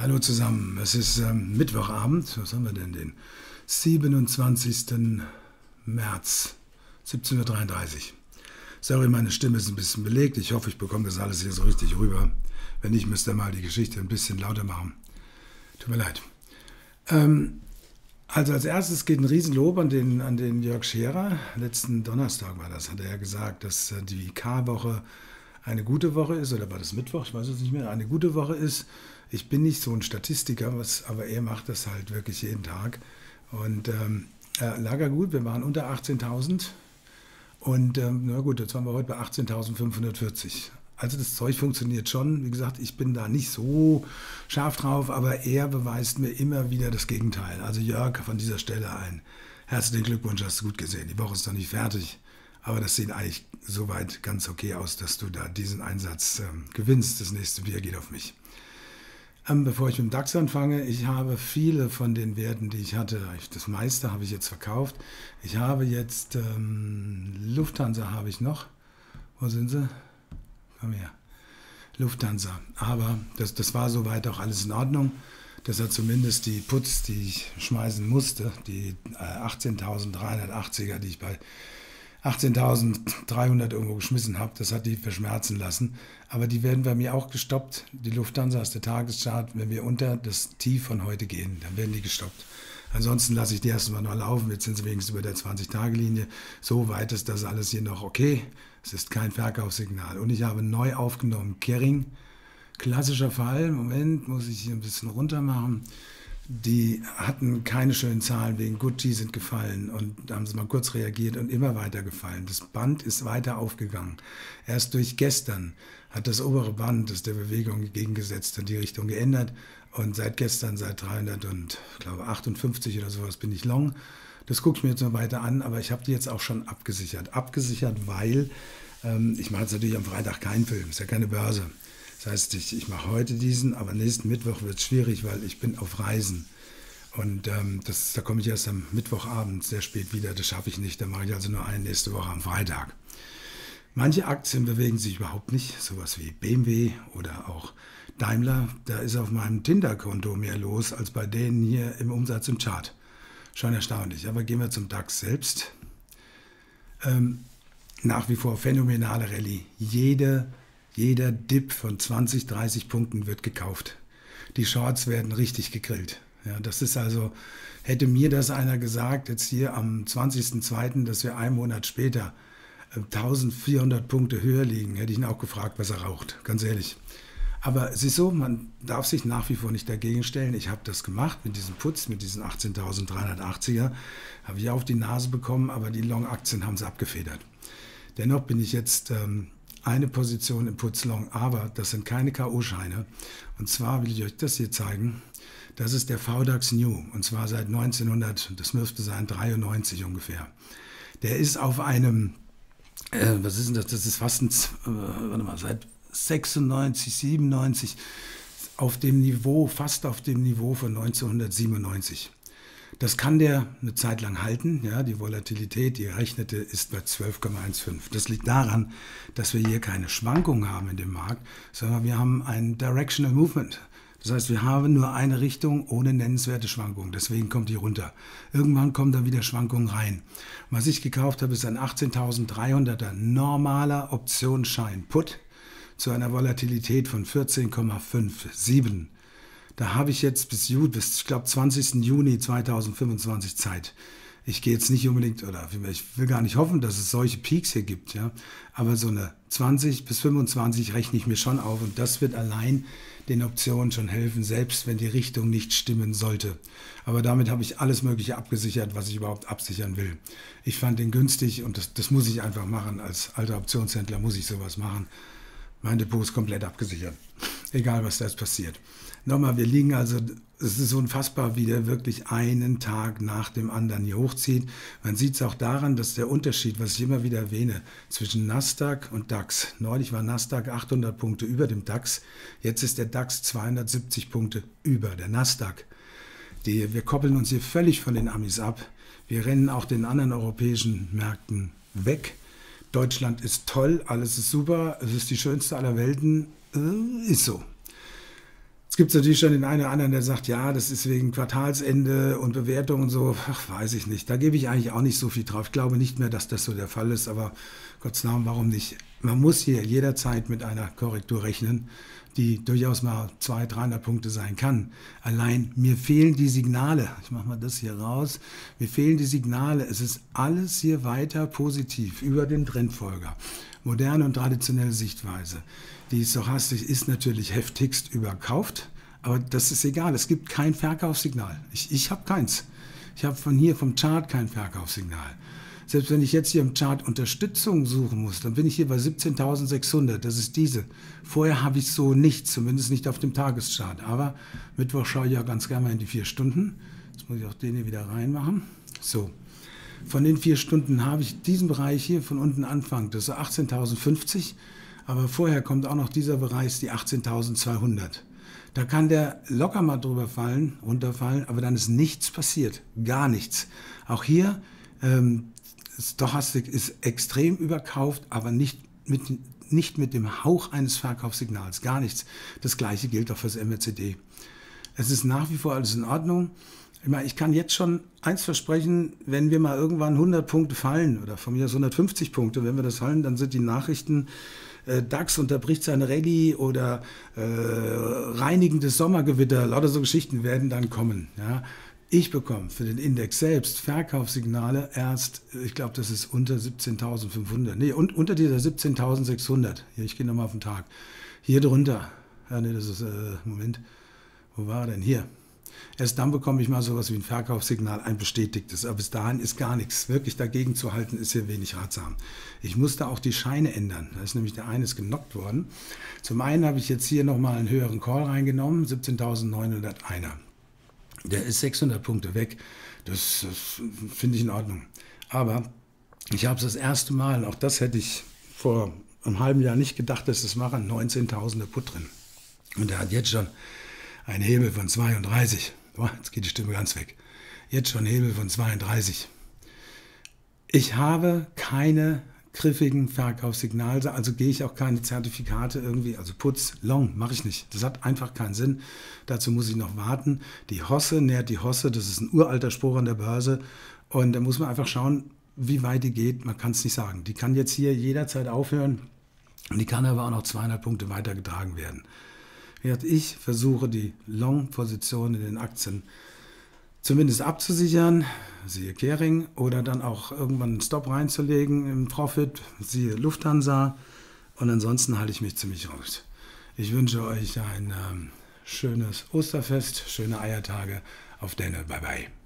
Hallo zusammen, es ist ähm, Mittwochabend, was haben wir denn, den 27. März, 17.33 Uhr. Sorry, meine Stimme ist ein bisschen belegt, ich hoffe, ich bekomme das alles hier so richtig rüber. Wenn nicht, müsst ihr mal die Geschichte ein bisschen lauter machen. Tut mir leid. Ähm, also als erstes geht ein Riesenlob an den, an den Jörg Scherer. Letzten Donnerstag war das, hat er ja gesagt, dass äh, die K-Woche eine gute Woche ist, oder war das Mittwoch, ich weiß es nicht mehr, eine gute Woche ist. Ich bin nicht so ein Statistiker, was, aber er macht das halt wirklich jeden Tag. Und ähm, äh, lag gut, wir waren unter 18.000. Und ähm, na gut, jetzt waren wir heute bei 18.540. Also das Zeug funktioniert schon. Wie gesagt, ich bin da nicht so scharf drauf, aber er beweist mir immer wieder das Gegenteil. Also Jörg, von dieser Stelle ein herzlichen Glückwunsch, hast du gut gesehen. Die Woche ist noch nicht fertig. Aber das sieht eigentlich soweit ganz okay aus, dass du da diesen Einsatz ähm, gewinnst. Das nächste Bier geht auf mich. Ähm, bevor ich mit dem DAX anfange, ich habe viele von den Werten, die ich hatte, das meiste habe ich jetzt verkauft. Ich habe jetzt ähm, Lufthansa habe ich noch. Wo sind sie? Komm her. Lufthansa. Aber das, das war soweit auch alles in Ordnung. Das hat zumindest die Putz, die ich schmeißen musste, die äh, 18.380er, die ich bei 18.300 irgendwo geschmissen habe, das hat die verschmerzen lassen. Aber die werden bei mir auch gestoppt. Die Lufthansa aus der Tageschart, wenn wir unter das Tief von heute gehen, dann werden die gestoppt. Ansonsten lasse ich die erstmal noch laufen. Jetzt sind sie wenigstens über der 20-Tage-Linie. So weit ist das alles hier noch okay. Es ist kein Verkaufssignal. Und ich habe neu aufgenommen Kering. Klassischer Fall. Moment, muss ich hier ein bisschen runter machen die hatten keine schönen Zahlen wegen Gucci sind gefallen und da haben sie mal kurz reagiert und immer weiter gefallen. Das Band ist weiter aufgegangen. Erst durch gestern hat das obere Band, das der Bewegung entgegengesetzt hat, die Richtung geändert und seit gestern, seit 358 oder sowas bin ich long. Das gucke ich mir jetzt noch weiter an, aber ich habe die jetzt auch schon abgesichert. Abgesichert, weil ähm, ich mache jetzt natürlich am Freitag keinen Film, ist ja keine Börse. Das heißt, ich, ich mache heute diesen, aber nächsten Mittwoch wird es schwierig, weil ich bin auf Reisen. Und ähm, das, da komme ich erst am Mittwochabend sehr spät wieder. Das schaffe ich nicht. Da mache ich also nur einen nächste Woche am Freitag. Manche Aktien bewegen sich überhaupt nicht, sowas wie BMW oder auch Daimler. Da ist auf meinem Tinder-Konto mehr los als bei denen hier im Umsatz im Chart. Schon erstaunlich. Aber gehen wir zum DAX selbst. Ähm, nach wie vor phänomenale Rallye. Jede jeder Dip von 20, 30 Punkten wird gekauft. Die Shorts werden richtig gegrillt. Ja, das ist also, hätte mir das einer gesagt, jetzt hier am 20.02., dass wir einen Monat später 1400 äh, Punkte höher liegen, hätte ich ihn auch gefragt, was er raucht, ganz ehrlich. Aber es ist so, man darf sich nach wie vor nicht dagegen stellen. Ich habe das gemacht mit diesem Putz, mit diesen 18.380er, habe ich auf die Nase bekommen, aber die Long-Aktien haben es abgefedert. Dennoch bin ich jetzt ähm, eine Position im Putzlong, aber das sind keine K.O.-Scheine. Und zwar will ich euch das hier zeigen. Das ist der VDAX New und zwar seit 1900, das müsste sein 93 ungefähr. Der ist auf einem, äh, was ist denn das? Das ist fast ein, äh, warte mal, seit 96, 97 auf dem Niveau, fast auf dem Niveau von 1997. Das kann der eine Zeit lang halten. Ja, die Volatilität, die errechnete, ist bei 12,15. Das liegt daran, dass wir hier keine Schwankungen haben in dem Markt, sondern wir haben ein Directional Movement. Das heißt, wir haben nur eine Richtung ohne nennenswerte Schwankungen. Deswegen kommt die runter. Irgendwann kommen da wieder Schwankungen rein. Was ich gekauft habe, ist ein 18.300er normaler Optionsschein Put zu einer Volatilität von 14,57. Da habe ich jetzt bis, bis ich glaube, 20. Juni 2025 Zeit. Ich gehe jetzt nicht unbedingt, oder ich will gar nicht hoffen, dass es solche Peaks hier gibt, ja. Aber so eine 20 bis 25 rechne ich mir schon auf und das wird allein den Optionen schon helfen, selbst wenn die Richtung nicht stimmen sollte. Aber damit habe ich alles Mögliche abgesichert, was ich überhaupt absichern will. Ich fand den günstig und das, das muss ich einfach machen. Als alter Optionshändler muss ich sowas machen. Mein Depot ist komplett abgesichert. Egal, was da jetzt passiert. Nochmal, wir liegen also, es ist unfassbar, wie der wirklich einen Tag nach dem anderen hier hochzieht. Man sieht es auch daran, dass der Unterschied, was ich immer wieder erwähne, zwischen Nasdaq und DAX. Neulich war Nasdaq 800 Punkte über dem DAX. Jetzt ist der DAX 270 Punkte über der Nasdaq. Die, wir koppeln uns hier völlig von den Amis ab. Wir rennen auch den anderen europäischen Märkten weg. Deutschland ist toll, alles ist super, es ist die schönste aller Welten. Äh, ist so gibt natürlich schon den einen oder anderen, der sagt, ja, das ist wegen Quartalsende und Bewertung und so. Ach, weiß ich nicht. Da gebe ich eigentlich auch nicht so viel drauf. Ich glaube nicht mehr, dass das so der Fall ist, aber Gottes Namen, warum nicht? Man muss hier jederzeit mit einer Korrektur rechnen, die durchaus mal 200, 300 Punkte sein kann. Allein mir fehlen die Signale. Ich mache mal das hier raus. Mir fehlen die Signale. Es ist alles hier weiter positiv über den Trendfolger. Moderne und traditionelle Sichtweise. Die Stochastik ist natürlich heftigst überkauft, aber das ist egal. Es gibt kein Verkaufssignal. Ich, ich habe keins. Ich habe von hier vom Chart kein Verkaufssignal. Selbst wenn ich jetzt hier im Chart Unterstützung suchen muss, dann bin ich hier bei 17.600. Das ist diese. Vorher habe ich so nicht, zumindest nicht auf dem Tageschart. Aber Mittwoch schaue ich ja ganz gerne mal in die vier Stunden. Jetzt muss ich auch den hier wieder reinmachen. So. Von den vier Stunden habe ich diesen Bereich hier von unten anfangen. Das ist 18.050. Aber vorher kommt auch noch dieser Bereich, die 18.200. Da kann der locker mal drüber fallen, runterfallen, aber dann ist nichts passiert. Gar nichts. Auch hier ähm, Stochastik ist extrem überkauft, aber nicht mit, nicht mit dem Hauch eines Verkaufssignals, gar nichts. Das gleiche gilt auch für das MRCD. Es ist nach wie vor alles in Ordnung. Ich, meine, ich kann jetzt schon eins versprechen, wenn wir mal irgendwann 100 Punkte fallen oder von mir aus 150 Punkte, wenn wir das fallen, dann sind die Nachrichten, äh, DAX unterbricht seine Rallye oder äh, reinigendes Sommergewitter, lauter so Geschichten werden dann kommen. Ja. Ich bekomme für den Index selbst Verkaufssignale erst, ich glaube, das ist unter 17.500. Nee, und unter dieser 17.600. Hier, ich gehe nochmal auf den Tag. Hier drunter. Ja, nee, das ist, äh, Moment. Wo war er denn? Hier. Erst dann bekomme ich mal sowas wie ein Verkaufssignal, ein bestätigtes. Aber bis dahin ist gar nichts. Wirklich dagegen zu halten, ist hier wenig ratsam. Ich musste auch die Scheine ändern. Da ist nämlich der eine ist genockt worden. Zum einen habe ich jetzt hier nochmal einen höheren Call reingenommen, 17.901. Der ist 600 Punkte weg. Das, das finde ich in Ordnung. Aber ich habe es das erste Mal, auch das hätte ich vor einem halben Jahr nicht gedacht, dass es machen, 19.000er Put drin. Und er hat jetzt schon einen Hebel von 32. Boah, jetzt geht die Stimme ganz weg. Jetzt schon Hebel von 32. Ich habe keine griffigen Verkaufssignale, also gehe ich auch keine Zertifikate irgendwie, also Putz, Long, mache ich nicht. Das hat einfach keinen Sinn. Dazu muss ich noch warten. Die Hosse nährt die Hosse, das ist ein uralter Spruch an der Börse und da muss man einfach schauen, wie weit die geht. Man kann es nicht sagen. Die kann jetzt hier jederzeit aufhören und die kann aber auch noch 200 Punkte weitergetragen werden. Ich versuche die Long-Position in den Aktien zumindest abzusichern, siehe Kering, oder dann auch irgendwann einen Stop reinzulegen im Profit, siehe Lufthansa. Und ansonsten halte ich mich ziemlich raus. Ich wünsche euch ein ähm, schönes Osterfest, schöne Eiertage. Auf Denne, bye bye.